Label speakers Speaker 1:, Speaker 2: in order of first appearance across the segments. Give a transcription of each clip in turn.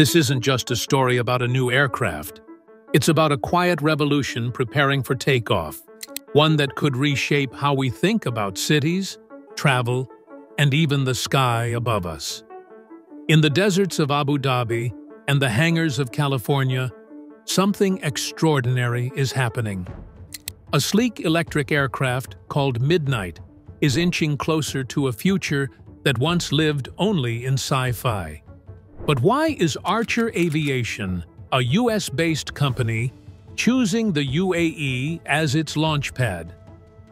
Speaker 1: This isn't just a story about a new aircraft. It's about a quiet revolution preparing for takeoff, one that could reshape how we think about cities, travel, and even the sky above us. In the deserts of Abu Dhabi and the hangars of California, something extraordinary is happening. A sleek electric aircraft called Midnight is inching closer to a future that once lived only in sci-fi. But why is Archer Aviation, a US-based company, choosing the UAE as its launchpad?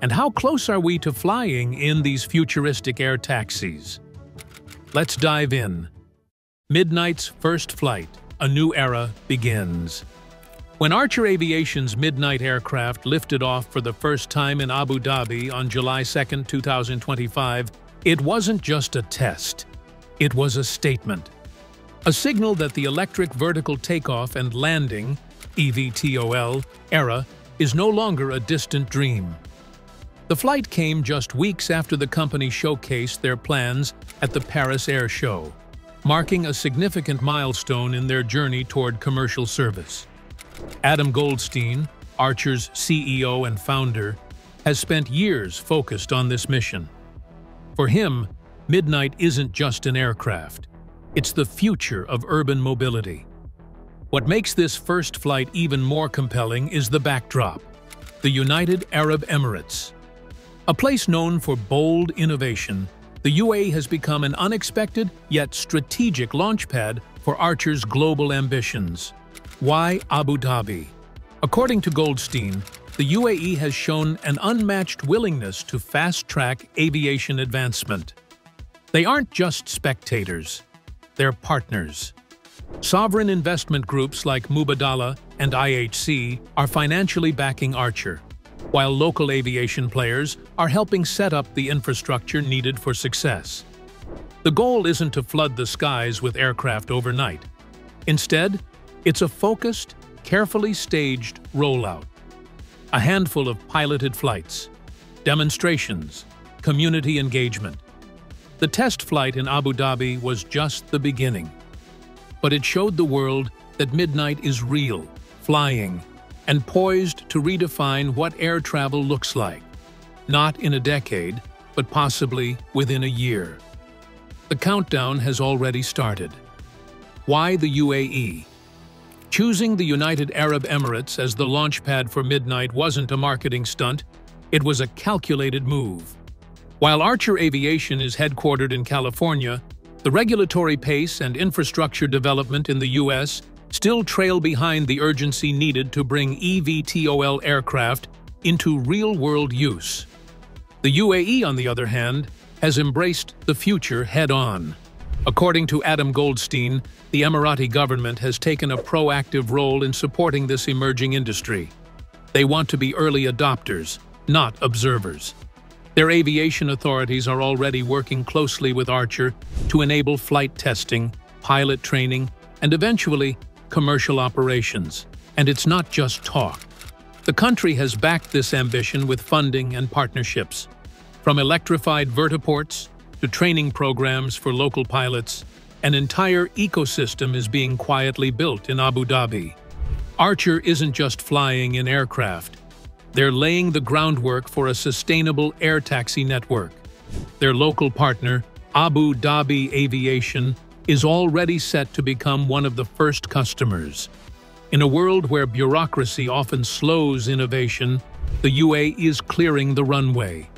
Speaker 1: And how close are we to flying in these futuristic air taxis? Let's dive in. Midnight's first flight, a new era, begins. When Archer Aviation's Midnight aircraft lifted off for the first time in Abu Dhabi on July 2, 2025, it wasn't just a test. It was a statement. A signal that the electric vertical takeoff and landing EVTOL, era is no longer a distant dream. The flight came just weeks after the company showcased their plans at the Paris Air Show, marking a significant milestone in their journey toward commercial service. Adam Goldstein, Archer's CEO and founder, has spent years focused on this mission. For him, Midnight isn't just an aircraft. It's the future of urban mobility. What makes this first flight even more compelling is the backdrop, the United Arab Emirates. A place known for bold innovation, the UAE has become an unexpected yet strategic launchpad for Archer's global ambitions. Why Abu Dhabi? According to Goldstein, the UAE has shown an unmatched willingness to fast-track aviation advancement. They aren't just spectators, they're partners. Sovereign investment groups like Mubadala and IHC are financially backing Archer, while local aviation players are helping set up the infrastructure needed for success. The goal isn't to flood the skies with aircraft overnight. Instead, it's a focused, carefully staged rollout. A handful of piloted flights, demonstrations, community engagement. The test flight in Abu Dhabi was just the beginning but it showed the world that Midnight is real, flying, and poised to redefine what air travel looks like. Not in a decade, but possibly within a year. The countdown has already started. Why the UAE? Choosing the United Arab Emirates as the launchpad for Midnight wasn't a marketing stunt, it was a calculated move. While Archer Aviation is headquartered in California, the regulatory pace and infrastructure development in the U.S. still trail behind the urgency needed to bring eVTOL aircraft into real-world use. The UAE, on the other hand, has embraced the future head-on. According to Adam Goldstein, the Emirati government has taken a proactive role in supporting this emerging industry. They want to be early adopters, not observers. Their aviation authorities are already working closely with Archer to enable flight testing, pilot training, and eventually commercial operations. And it's not just talk. The country has backed this ambition with funding and partnerships. From electrified vertiports to training programs for local pilots, an entire ecosystem is being quietly built in Abu Dhabi. Archer isn't just flying in aircraft. They're laying the groundwork for a sustainable air taxi network. Their local partner, Abu Dhabi Aviation, is already set to become one of the first customers. In a world where bureaucracy often slows innovation, the UA is clearing the runway,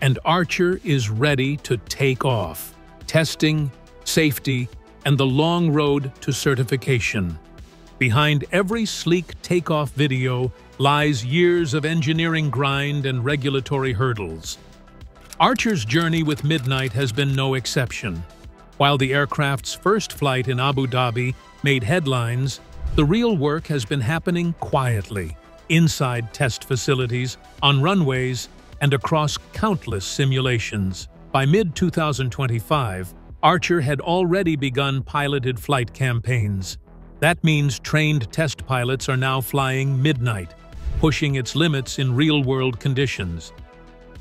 Speaker 1: and Archer is ready to take off. Testing, safety, and the long road to certification. Behind every sleek takeoff video lies years of engineering grind and regulatory hurdles. Archer's journey with Midnight has been no exception. While the aircraft's first flight in Abu Dhabi made headlines, the real work has been happening quietly, inside test facilities, on runways, and across countless simulations. By mid-2025, Archer had already begun piloted flight campaigns. That means trained test pilots are now flying Midnight, pushing its limits in real-world conditions.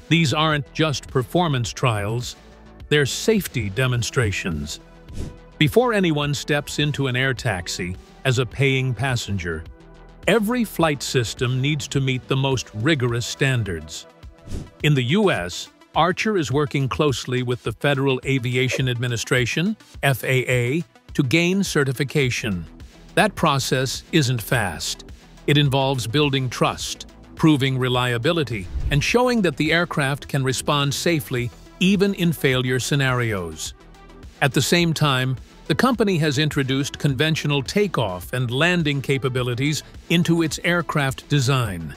Speaker 1: These aren't just performance trials, they're safety demonstrations. Before anyone steps into an air taxi as a paying passenger, every flight system needs to meet the most rigorous standards. In the U.S., Archer is working closely with the Federal Aviation Administration, FAA, to gain certification. That process isn't fast. It involves building trust, proving reliability, and showing that the aircraft can respond safely even in failure scenarios. At the same time, the company has introduced conventional takeoff and landing capabilities into its aircraft design,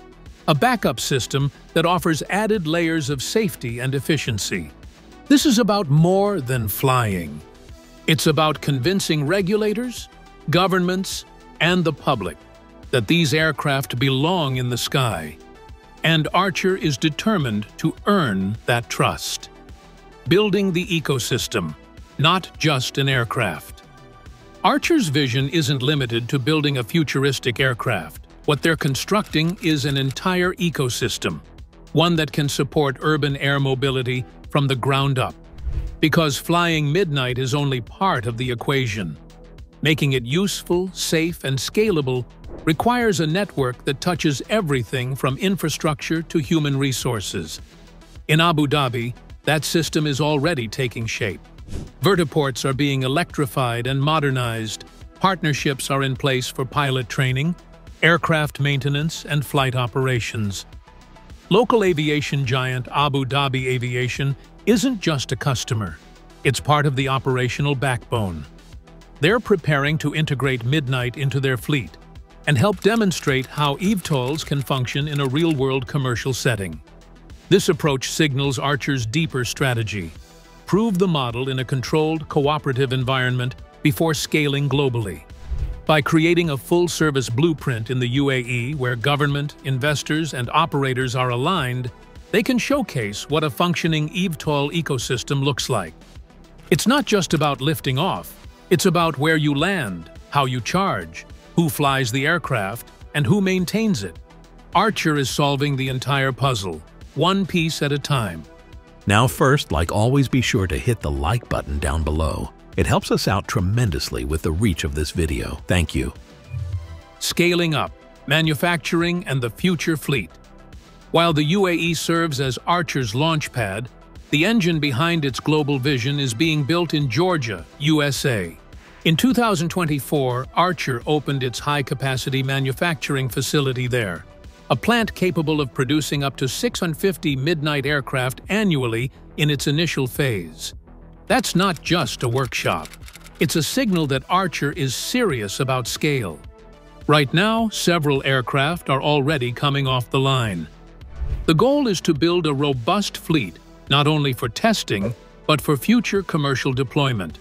Speaker 1: a backup system that offers added layers of safety and efficiency. This is about more than flying. It's about convincing regulators, governments, and the public that these aircraft belong in the sky. And Archer is determined to earn that trust. Building the ecosystem, not just an aircraft. Archer's vision isn't limited to building a futuristic aircraft. What they're constructing is an entire ecosystem, one that can support urban air mobility from the ground up. Because flying Midnight is only part of the equation. Making it useful, safe, and scalable requires a network that touches everything from infrastructure to human resources. In Abu Dhabi, that system is already taking shape. Vertiports are being electrified and modernized, partnerships are in place for pilot training, aircraft maintenance, and flight operations. Local aviation giant Abu Dhabi Aviation isn't just a customer, it's part of the operational backbone. They're preparing to integrate Midnight into their fleet and help demonstrate how eVTOLs can function in a real-world commercial setting. This approach signals Archer's deeper strategy, prove the model in a controlled, cooperative environment before scaling globally. By creating a full-service blueprint in the UAE where government, investors, and operators are aligned, they can showcase what a functioning eVTOL ecosystem looks like. It's not just about lifting off, it's about where you land, how you charge, who flies the aircraft, and who maintains it. Archer is solving the entire puzzle, one piece at a time.
Speaker 2: Now first, like always be sure to hit the like button down below. It helps us out tremendously with the reach of this video. Thank you.
Speaker 1: Scaling up, manufacturing, and the future fleet. While the UAE serves as Archer's launchpad, the engine behind its global vision is being built in Georgia, USA. In 2024, Archer opened its high-capacity manufacturing facility there, a plant capable of producing up to 650 Midnight aircraft annually in its initial phase. That's not just a workshop. It's a signal that Archer is serious about scale. Right now, several aircraft are already coming off the line. The goal is to build a robust fleet, not only for testing, but for future commercial deployment.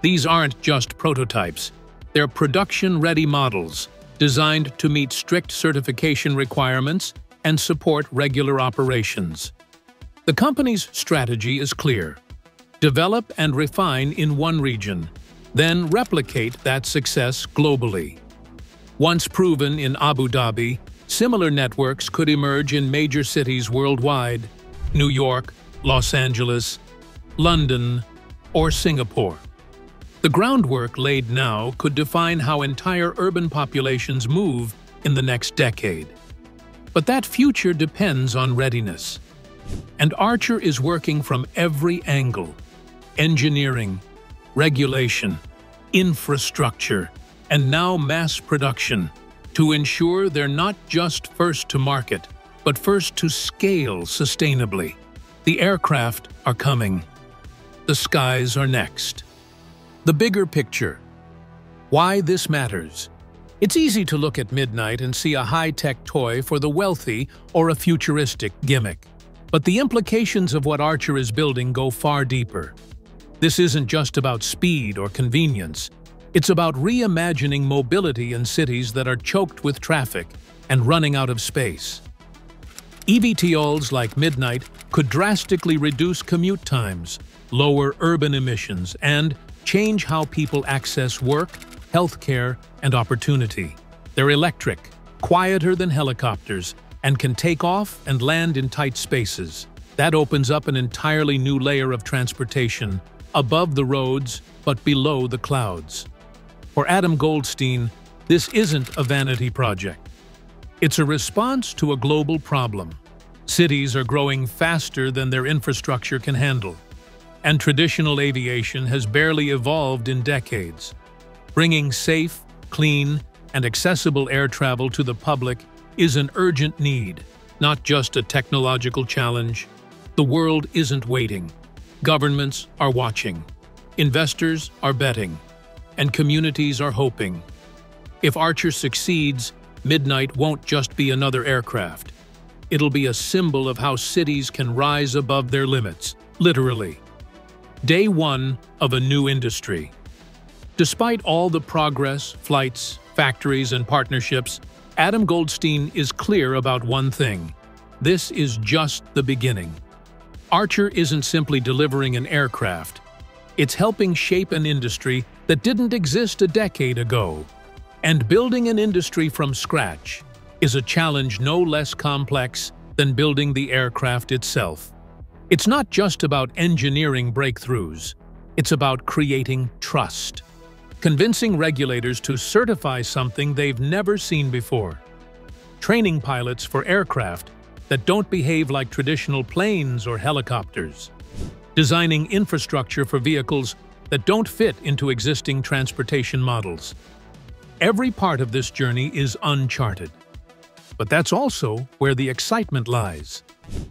Speaker 1: These aren't just prototypes. They're production-ready models, designed to meet strict certification requirements and support regular operations. The company's strategy is clear. Develop and refine in one region, then replicate that success globally. Once proven in Abu Dhabi, similar networks could emerge in major cities worldwide New York, Los Angeles, London, or Singapore. The groundwork laid now could define how entire urban populations move in the next decade. But that future depends on readiness. And Archer is working from every angle engineering, regulation, infrastructure, and now mass production to ensure they're not just first to market, but first to scale sustainably. The aircraft are coming. The skies are next. The bigger picture. Why this matters. It's easy to look at Midnight and see a high-tech toy for the wealthy or a futuristic gimmick. But the implications of what Archer is building go far deeper. This isn't just about speed or convenience. It's about reimagining mobility in cities that are choked with traffic and running out of space. eVTOLs like Midnight could drastically reduce commute times, lower urban emissions, and change how people access work, healthcare, and opportunity. They're electric, quieter than helicopters, and can take off and land in tight spaces. That opens up an entirely new layer of transportation, above the roads but below the clouds. For Adam Goldstein, this isn't a vanity project. It's a response to a global problem. Cities are growing faster than their infrastructure can handle, and traditional aviation has barely evolved in decades. Bringing safe, clean, and accessible air travel to the public is an urgent need, not just a technological challenge. The world isn't waiting. Governments are watching. Investors are betting. And communities are hoping. If Archer succeeds, Midnight won't just be another aircraft. It'll be a symbol of how cities can rise above their limits, literally. Day one of a new industry. Despite all the progress, flights, factories, and partnerships, Adam Goldstein is clear about one thing. This is just the beginning. Archer isn't simply delivering an aircraft. It's helping shape an industry that didn't exist a decade ago. And building an industry from scratch is a challenge no less complex than building the aircraft itself. It's not just about engineering breakthroughs. It's about creating trust convincing regulators to certify something they've never seen before. Training pilots for aircraft that don't behave like traditional planes or helicopters. Designing infrastructure for vehicles that don't fit into existing transportation models. Every part of this journey is uncharted. But that's also where the excitement lies.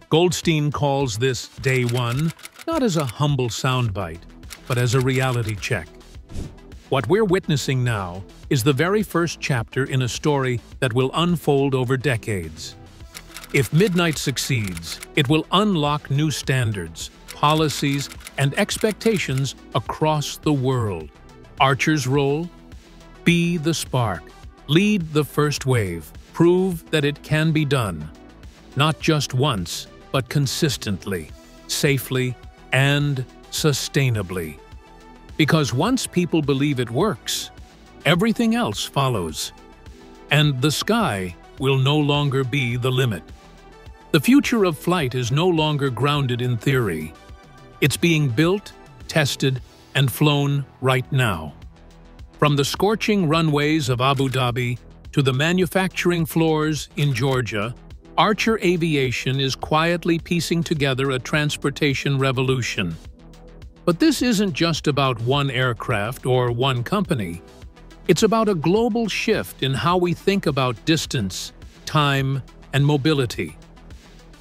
Speaker 1: Goldstein calls this Day One not as a humble soundbite, but as a reality check. What we're witnessing now is the very first chapter in a story that will unfold over decades. If Midnight succeeds, it will unlock new standards, policies, and expectations across the world. Archer's role? Be the spark. Lead the first wave. Prove that it can be done. Not just once, but consistently, safely, and sustainably. Because once people believe it works, everything else follows. And the sky will no longer be the limit. The future of flight is no longer grounded in theory. It's being built, tested, and flown right now. From the scorching runways of Abu Dhabi to the manufacturing floors in Georgia, Archer Aviation is quietly piecing together a transportation revolution. But this isn't just about one aircraft or one company. It's about a global shift in how we think about distance, time, and mobility.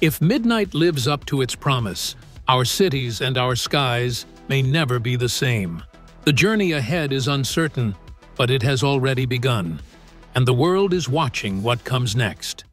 Speaker 1: If Midnight lives up to its promise, our cities and our skies may never be the same. The journey ahead is uncertain, but it has already begun, and the world is watching what comes next.